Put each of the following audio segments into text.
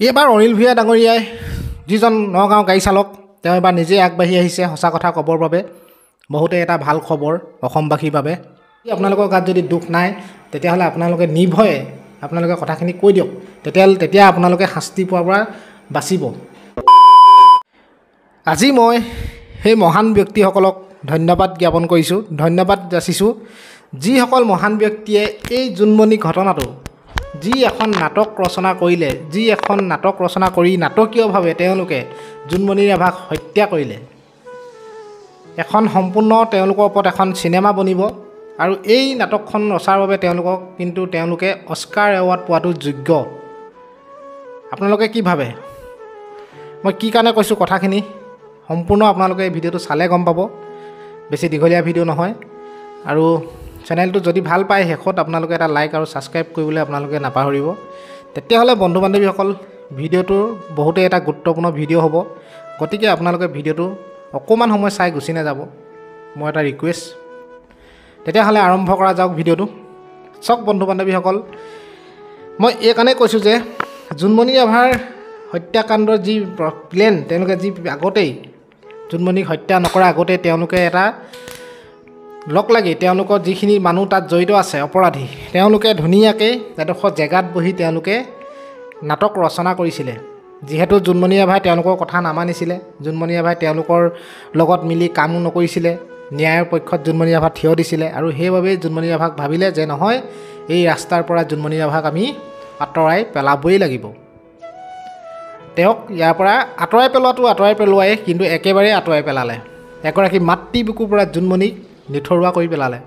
এইবাৰ অনিল ভূঞা ডাঙৰীয়াই যিজন নগাঁও গাড়ী চালক তেওঁ এবাৰ নিজে আগবাঢ়ি আহিছে সঁচা কথা ক'বৰ বাবে। বহুতে এটা ভাল খবৰ অসমবাসীৰ বাবে। আপোনালোকৰ গাত যদি দুখ নাই তেতিয়াহ'লে আপোনালোকে নিৰ্ভয়ে আপোনালোকে কথাখিনি কৈ দিয়ক। তেতিয়াহ'লে তেতিয়া আপোনালোকে শাস্তি পোৱাৰ পৰা বাচিব। আজি মই সেই মহান ব্যক্তিসকলক ধন্যবাদ জ্ঞাপন কৰিছোঁ ধন্যবাদ যাচিছোঁ। যিসকল মহান ব্যক্তিয়ে এই জোনমণি ঘটনাটো যি এখন নাটক ৰচনা কৰিলে যি এখন নাটক ৰচনা কৰি নাটকীয়ভাৱে তেওঁলোকে জোনমণি ৰাভাক হত্যা কৰিলে। এখন সম্পূৰ্ণ তেওঁলোকৰ ওপৰত এখন চিনেমা বনিব আৰু এই নাটকখন ৰচাৰ বাবে তেওঁলোকক কিন্তু তেওঁলোকে অস্কাৰ এৱাৰ্ড পোৱাটো যোগ্য। আপোনালোকে কি ভাবে? মই কি কাৰণে কৈছোঁ কথাখিনি? সম্পূৰ্ণ আপোনালোকে এই ভিডিঅ'টো চালে গম পাব। বেছি দীঘলীয়া ভিডিঅ' নহয়। আৰু চেনেলটো যদি ভাল পায় শেষত আপোনালোকে এটা লাইক আৰু ছাবস্ক্ৰাইব কৰিবলৈ আপোনালোকে নাপাহৰিব। তেতিয়াহ'লে বন্ধু বান্ধৱীসকল ভিডিঅ'টোৰ বহুতেই এটা গুৰুত্বপূৰ্ণ ভিডিঅ' হ'ব। গতিকে আপোনালোকে ভিডিঅ'টো অকণমান সময় চাই গুচি নাযাব। মই এটা ৰিকুৱেষ্ট তেতিয়াহ'লে আৰম্ভ কৰা যাওক ভিডিঅ'টো। চাওক বন্ধু বান্ধৱীসকল মই এই কাৰণেই কৈছোঁ যে জোনমণি ৰাভাৰ হত্যাকাণ্ডৰ যি প্লেন তেওঁলোকে যি আগতেই জোনমণিক হত্যা নকৰা আগতেই তেওঁলোকে এটা লগ লাগি তেওঁলোকৰ যিখিনি মানুহ তাত জড়িত আছে অপৰাধী তেওঁলোকে ধুনীয়াকৈ এডোখৰ জেগাত বহি তেওঁলোকে নাটক ৰচনা কৰিছিলে। যিহেতু জোনমণি ৰাভাই তেওঁলোকৰ কথা নামানিছিলে জোনমণি ৰাভাই তেওঁলোকৰ লগত মিলি কামো নকৰিছিলে ন্যায়ৰ পক্ষত জোনমণি ৰাভা থিয় দিছিলে আৰু সেইবাবেই জোনমণি ৰাভাক ভাবিলে যে নহয় এই ৰাস্তাৰ পৰা জোনমণি ৰাভাক আমি আঁতৰাই পেলাবই লাগিব। তেওঁক ইয়াৰ পৰা আঁতৰাই পেলোৱাটো আঁতৰাই পেলোৱাই কিন্তু একেবাৰে আঁতৰাই পেলালে। এগৰাকী মাতৃ বুকুৰ পৰা জোনমণিক নিথৰুৱা কৰি পেলালে।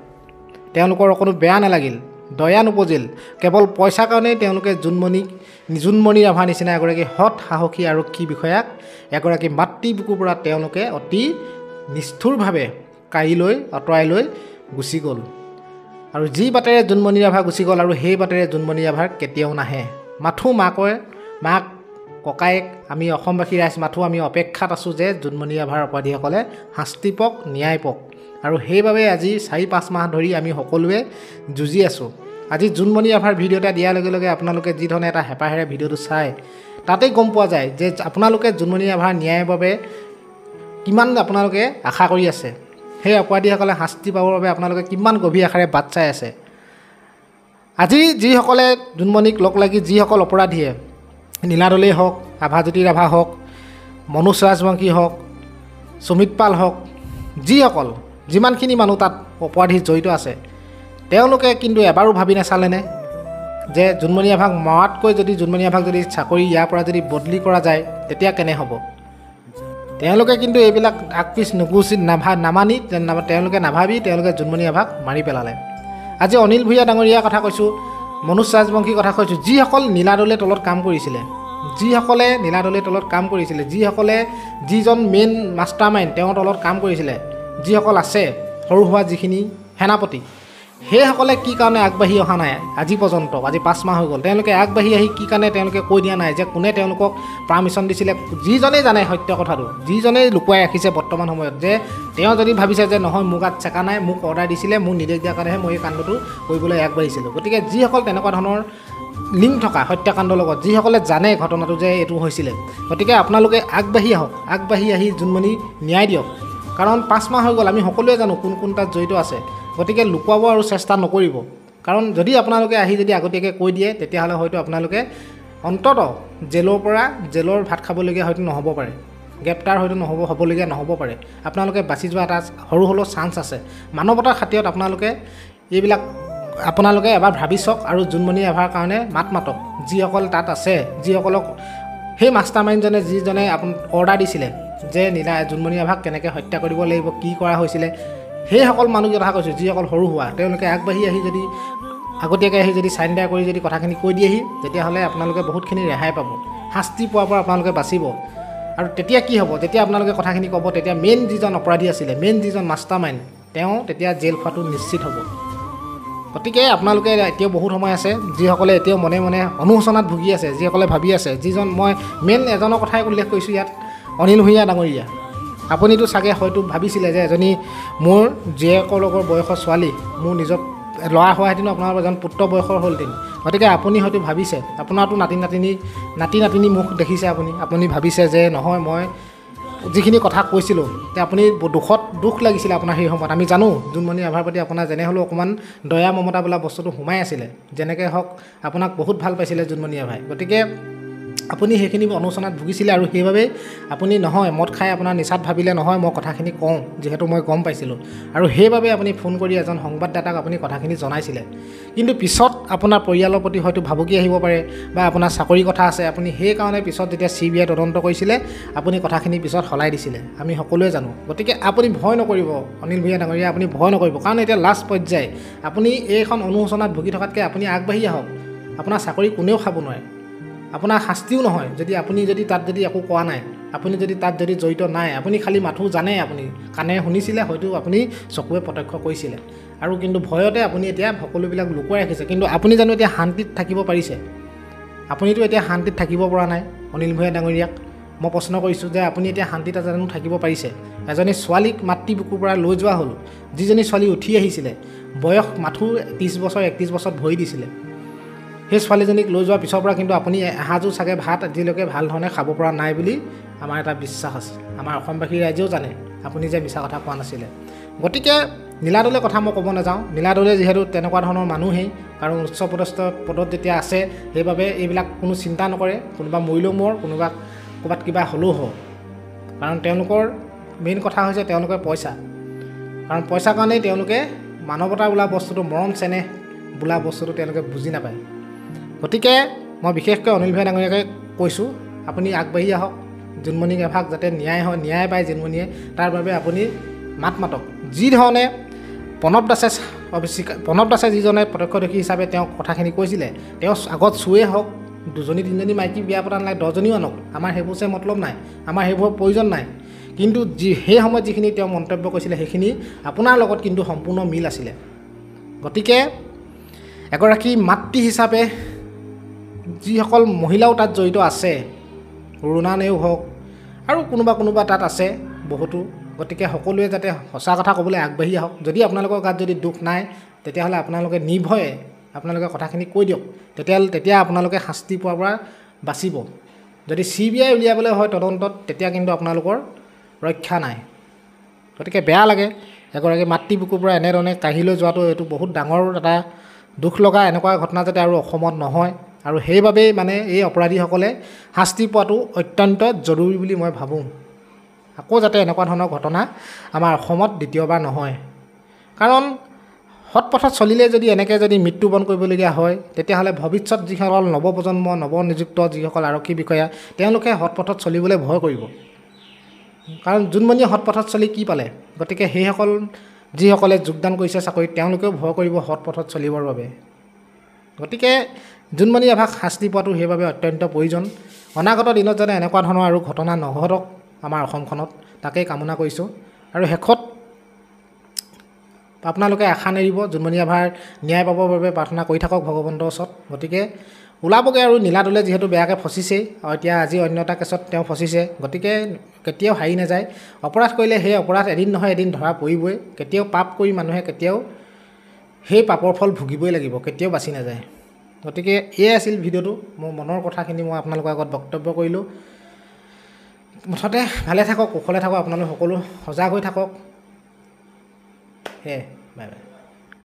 তেওঁলোকৰ অকণো বেয়া নালাগিল দয়া নপজিল। কেৱল পইচাৰ কাৰণেই তেওঁলোকে জোনমণিক জোনমণি ৰাভাৰ নিচিনা এগৰাকী সৎ সাহসী আৰক্ষী বিষয়াক এগৰাকী মাতৃ বুকুৰ পৰা তেওঁলোকে অতি নিষ্ঠুৰভাৱে কাঢ়ি লৈ আঁতৰাই লৈ গুচি গ'ল। আৰু যি বাটেৰে জোনমণি ৰাভা গুচি গ'ল আৰু সেই বাটেৰে জোনমণি ৰাভাৰ কেতিয়াও নাহে। মাথো মাকৈ মাক ককায়েক আমি অসমবাসী ৰাইজ মাথো আমি অপেক্ষাত আছোঁ যে জোনমণি ৰাভাৰ অপৰাধীসকলে শাস্তি পাওক ন্যায় পাওক আৰু সেইবাবে আজি চাৰি পাঁচ মাহ ধৰি আমি সকলোৱে যুঁজি আছোঁ। আজি জোনমণি ৰাভাৰ ভিডিঅ' এটা দিয়াৰ লগে লগে আপোনালোকে যি ধৰণে এটা হেঁপাহেৰে ভিডিঅ'টো চায় তাতেই গম পোৱা যায় যে আপোনালোকে জোনমণি ৰাভাৰ ন্যায়ৰ বাবে কিমান আপোনালোকে আশা কৰি আছে। সেই অপৰাধীসকলে শাস্তি পাবৰ বাবে আপোনালোকে কিমান গভীৰ আশাৰে বাট চাই আছে। আজি যিসকলে জোনমণিক লগ লাগি যিসকল অপৰাধীয়ে নীলাদলেই হওক ৰাভাজ্যোতি ৰাভা হওক মনোজ ৰাজবংশী হওক সুমিত পাল হওক যিসকল যিমানখিনি মানুহ তাত অপৰাধী জড়িত আছে তেওঁলোকে কিন্তু এবাৰো ভাবি নাচালেনে যে জোনমণি ৰাভাক মৰাতকৈ যদি জোনমণি ৰাভাক যদি চাকৰি ইয়াৰ পৰা যদি বদলি কৰা যায় তেতিয়া কেনে হ'ব? তেওঁলোকে কিন্তু এইবিলাক আগ পিছ নুগুচি নাভা নামানি তেওঁলোকে নাভাবি তেওঁলোকে জোনমণি ৰাভাক মাৰি পেলালে। আজি অনিল ভূঞা ডাঙৰীয়াৰ কথা কৈছোঁ মনোজ ৰাজবংশীৰ কথা কৈছোঁ যিসকল নীলাদলে তলত কাম কৰিছিলে যিসকলে নীলাদলে তলত কাম কৰিছিলে যিসকলে যিজন মেইন মাষ্টাৰ মাইণ্ড তেওঁৰ তলত কাম কৰিছিলে যিসকল আছে সৰু সুৰা যিখিনি সেনাপতি সেইসকলে কি কাৰণে আগবাঢ়ি অহা নাই আজি পৰ্যন্ত আজি পাঁচ মাহ হৈ গ'ল তেওঁলোকে আগবাঢ়ি আহি কি কাৰণে তেওঁলোকে কৈ দিয়া নাই যে কোনে তেওঁলোকক পাৰ্মিশ্যন দিছিলে যিজনেই জানে সত্য কথাটো যিজনেই লুকুৱাই ৰাখিছে বৰ্তমান সময়ত যে তেওঁ যদি ভাবিছে যে নহয় মোৰ গাত চেকা নাই মোক অৰ্ডাৰ দিছিলে মোক নিৰ্দেশ দিয়াৰ কাৰণেহে মই এই কাণ্ডটো কৰিবলৈ আগবাঢ়িছিলোঁ। গতিকে যিসকল তেনেকুৱা ধৰণৰ লিংক থকা হত্যাকাণ্ডৰ লগত যিসকলে জানে ঘটনাটো যে এইটো হৈছিলে গতিকে আপোনালোকে আগবাঢ়ি আহক আগবাঢ়ি আহি জোনমণি ন্যায় দিয়ক কাৰণ পাঁচ মাহ হৈ গ'ল আমি সকলোৱে জানো কোন কোন তাত জড়িত আছে। গতিকে লুকুৱাব আৰু চেষ্টা নকৰিব। কাৰণ যদি আপোনালোকে আহি যদি আগতীয়াকৈ কৈ দিয়ে তেতিয়াহ'লে হয়তো আপোনালোকে অন্তত জেলৰ পৰা জেলৰ ভাত খাবলগীয়া হয়তো নহ'ব পাৰে। গ্ৰেপ্তাৰ হয়তো নহ'ব হ'বলগীয়া নহ'ব পাৰে। আপোনালোকে বাচি যোৱা এটা সৰু হ'লেও চান্স আছে। মানৱতাৰ খাতিৰত আপোনালোকে এইবিলাক আপোনালোকে এবাৰ ভাবি চাওক আৰু জোনমণি ৰাভাৰ কাৰণে মাত মাতক। যিসকল তাত আছে যিসকলক সেই মাষ্টাৰ মাইণ্ডজনে যিজনে আপোন অৰ্ডাৰ দিছিলে যে নীলা জোনমণি ৰাভাক কেনেকৈ হত্যা কৰিব লাগিব কি কৰা হৈছিলে সেইসকল মানুহ কথা কৈছোঁ যিসকল সৰু হোৱা। তেওঁলোকে আগবাঢ়ি আহি যদি আগতীয়াকৈ আহি যদি চাইণ্ডাৰ কৰি যদি কথাখিনি কৈ দিয়েহি তেতিয়াহ'লে আপোনালোকে বহুতখিনি ৰেহাই পাব। শাস্তি পোৱাৰ পৰা আপোনালোকে বাচিব। আৰু তেতিয়া কি হ'ব? যেতিয়া আপোনালোকে কথাখিনি ক'ব। তেতিয়া মেইন যিজন অপৰাধী আছিলে মেইন যিজন মাষ্টাৰ মাইণ্ড তেওঁ তেতিয়া জেল খোৱাটো নিশ্চিত হ'ব। গতিকে আপোনালোকে এতিয়াও বহুত সময় আছে যিসকলে এতিয়াও মনে মনে অনুশোচনাত ভুগি আছে যিসকলে ভাবি আছে যিজন মই মেইন এজনৰ কথাই উল্লেখ কৰিছোঁ ইয়াত অনিল ভূঞা ডাঙৰীয়া। আপুনিতো চাগে হয়তো ভাবিছিলে যে এজনী মোৰ জীয়েকৰ লগৰ বয়সৰ ছোৱালী মোৰ নিজৰ ল'ৰা হোৱাহেঁতেনো আপোনাৰ এজন পুত্ৰ বয়সৰ হ'লহেঁতেন গতিকে আপুনি হয়তো ভাবিছে আপোনাৰতো নাতি নাতিনী নাতি নাতিনী মুখ দেখিছে আপুনি আপুনি ভাবিছে যে নহয় মই যিখিনি কথা কৈছিলোঁ তে আপুনি দুখত দুখ লাগিছিলে আপোনাৰ সেই সময়ত। আমি জানো জোনমণি ৰাভাৰ প্ৰতি আপোনাৰ যেনে হ'লেও অকণমান দয়া মমতা বোলা বস্তুটো সোমাই আছিলে। যেনেকৈ হওক আপোনাক বহুত ভাল পাইছিলে জোনমণি ৰাভাই। গতিকে আপুনি সেইখিনি অনুচনাত ভুগিছিলে আৰু সেইবাবে আপুনি নহয় মদ খাই আপোনাৰ নিচাত ভাবিলে নহয় মই কথাখিনি কওঁ যিহেতু মই গম পাইছিলোঁ। আৰু সেইবাবে আপুনি ফোন কৰি এজন সংবাদদাতাক আপুনি কথাখিনি জনাইছিলে। কিন্তু পিছত আপোনাৰ পৰিয়ালৰ প্ৰতি হয়তো ভাবুকি আহিব পাৰে বা আপোনাৰ চাকৰি কথা আছে আপুনি সেইকাৰণে পিছত যেতিয়া চি বি আই তদন্ত কৰিছিলে আপুনি কথাখিনি পিছত সলাই দিছিলে। আমি সকলোৱে জানো। গতিকে আপুনি ভয় নকৰিব অনিল ভূঞা ডাঙৰীয়া আপুনি ভয় নকৰিব। কাৰণ এতিয়া লাষ্ট পৰ্যায়। আপুনি এইখন অনুশোচনাত ভুগি থকাতকৈ আপুনি আগবাঢ়ি আহক। আপোনাৰ চাকৰি কোনেও খাব নোৱাৰে। আপোনাৰ শাস্তিও নহয়। যদি আপুনি যদি তাত যদি একো কোৱা নাই আপুনি যদি তাত যদি জড়িত নাই আপুনি খালী মাথো জানে আপুনি কাণেৰে শুনিছিলে হয়তো আপুনি চকুৱে প্ৰত্যক্ষ কৰিছিলে। আৰু কিন্তু ভয়তে আপুনি এতিয়া সকলোবিলাক লুকুৱাই ৰাখিছে। কিন্তু আপুনি জানো এতিয়া শান্তিত থাকিব পাৰিছে? আপুনিতো এতিয়া শান্তিত থাকিব পৰা নাই অনিল ভূঞা ডাঙৰীয়াক। মই প্ৰশ্ন কৰিছোঁ যে আপুনি এতিয়া শান্তিত জানো থাকিব পাৰিছে? এজনী ছোৱালীক মাতৃ বুকুৰ পৰা লৈ যোৱা হ'ল। যিজনী ছোৱালী উঠি আহিছিলে বয়স মাথো ত্ৰিছ বছৰ একত্ৰিছ বছৰত ভৰি দিছিলে। সেই ছোৱালীজনীক লৈ যোৱাৰ পিছৰ পৰা কিন্তু আপুনি এসাঁজো চাগে ভাত আজিলৈকে ভাল ধৰণে খাব পৰা নাই বুলি আমাৰ এটা বিশ্বাস আছে। আমাৰ অসমবাসী ৰাইজেও জানে আপুনি যে মিছা কথা কোৱা নাছিলে। গতিকে নীলাদলে কথা মই ক'ব নাযাওঁ। নীলাদলে যিহেতু তেনেকুৱা ধৰণৰ মানুহেই কাৰণ উচ্চ পদস্থ পদত যেতিয়া আছে সেইবাবে এইবিলাক কোনো চিন্তা নকৰে। কোনোবা মৰিলেও মৰ কোনোবা ক'ৰবাত কিবা হ'লেও হওক কাৰণ তেওঁলোকৰ মেইন কথা হৈছে তেওঁলোকৰ পইচা। কাৰণ পইচাৰ কাৰণেই তেওঁলোকে মানৱতা বোলা বস্তুটো মৰম চেনেহ বোলা বস্তুটো তেওঁলোকে বুজি নাপায়। গতিকে মই বিশেষকৈ অনিল ভাই ডাঙৰীয়াকে কৈছোঁ আপুনি আগবাঢ়ি আহক। জোনমণি এভাগ যাতে ন্যায় হয় ন্যায় পায় জোনমণিয়ে তাৰ বাবে আপুনি মাত মাতক। যি ধৰণে প্ৰণৱ দাসে প্ৰণৱ দাসে যিজনে প্ৰত্যক্ষদৰ্শী হিচাপে তেওঁক কথাখিনি কৈছিলে তেওঁ আগত চুৱে হওক দুজনী তিনিজনী মাইকী বিয়া পতা নালাগে দহজনীও আনক। আমাৰ সেইবোৰ চাই মতলব নাই আমাৰ সেইবোৰৰ প্ৰয়োজন নাই। কিন্তু যি সেই সময়ত যিখিনি তেওঁ মন্তব্য কৰিছিলে সেইখিনি আপোনাৰ লগত কিন্তু সম্পূৰ্ণ মিল আছিলে। গতিকে এগৰাকী মাতৃ হিচাপে যিসকল মহিলাও তাত জড়িত আছে ৰুণা নেও হওক আৰু কোনোবা কোনোবা তাত আছে বহুতো। গতিকে সকলোৱে যাতে সঁচা কথা ক'বলৈ আগবাঢ়ি আহক। যদি আপোনালোকৰ গাত যদি দুখ নাই তেতিয়াহ'লে আপোনালোকে নিৰ্ভয়ে আপোনালোকে কথাখিনি কৈ দিয়ক। তেতিয়াহ'লে তেতিয়া আপোনালোকে শাস্তি পোৱাৰ পৰা বাচিব। যদি চি বি আই উলিয়াবলৈ হয় তদন্তত তেতিয়া কিন্তু আপোনালোকৰ ৰক্ষা নাই। গতিকে বেয়া লাগে এগৰাকী মাতৃ বুকুৰ পৰা এনেধৰণে কাঢ়ি লৈ যোৱাটো এইটো বহুত ডাঙৰ এটা দুখ লগা এনেকুৱা ঘটনা যাতে আৰু অসমত নহয়। আৰু সেইবাবেই মানে এই অপৰাধীসকলে শাস্তি পোৱাটো অত্যন্ত জৰুৰী বুলি মই ভাবোঁ। আকৌ যাতে এনেকুৱা ধৰণৰ ঘটনা আমাৰ অসমত দ্বিতীয়বাৰ নহয়। কাৰণ সৎ পথত চলিলে যদি এনেকৈ যদি মৃত্যুবৰণ কৰিবলগীয়া হয় তেতিয়াহ'লে ভৱিষ্যত যিসকল নৱপ্ৰজন্ম নৱনিযুক্ত যিসকল আৰক্ষী বিষয়া তেওঁলোকে সৎ পথত চলিবলৈ ভয় কৰিব। কাৰণ জোনমণিয়ে সৎ পথত চলি কি পালে? গতিকে সেইসকল যিসকলে যোগদান কৰিছে চাকৰিত তেওঁলোকেও ভয় কৰিব সৎ পথত চলিবৰ বাবে। গতিকে জোনমণি এভাগ শাস্তি পোৱাটো সেইবাবে অত্যন্ত প্ৰয়োজন। অনাগত দিনত যাতে এনেকুৱা ধৰণৰ আৰু ঘটনা নঘটক আমাৰ অসমখনত তাকেই কামনা কৰিছোঁ। আৰু শেষত আপোনালোকে আশা নেৰিব জোনমণি আভাৰ ন্যায় পাবৰ বাবে প্ৰাৰ্থনা কৰি থাকক ভগৱন্তৰ ওচৰত। গতিকে ওলাবগৈ আৰু নীলাদলে যিহেতু বেয়াকৈ ফচিছেই আৰু এতিয়া আজি অন্য এটা কেছত তেওঁ ফচিছে গতিকে কেতিয়াও হাৰি নাযায়। অপৰাধ কৰিলে সেই অপৰাধ এদিন নহয় এদিন ধৰা পৰিবই। কেতিয়াও পাপ কৰি মানুহে কেতিয়াও সেই পাপৰ ফল ভুগিবই লাগিব কেতিয়াও বাচি নাযায়। গতিকে এয়াই আছিল ভিডিঅ'টো। মোৰ মনৰ কথাখিনি মই আপোনালোকৰ আগত বক্তব্য কৰিলোঁ। মুঠতে ভালে থাকক কুশলে থাকক আপোনালোক সকলো সজাগ হৈ থাকক। সেয়াই বাই বাই।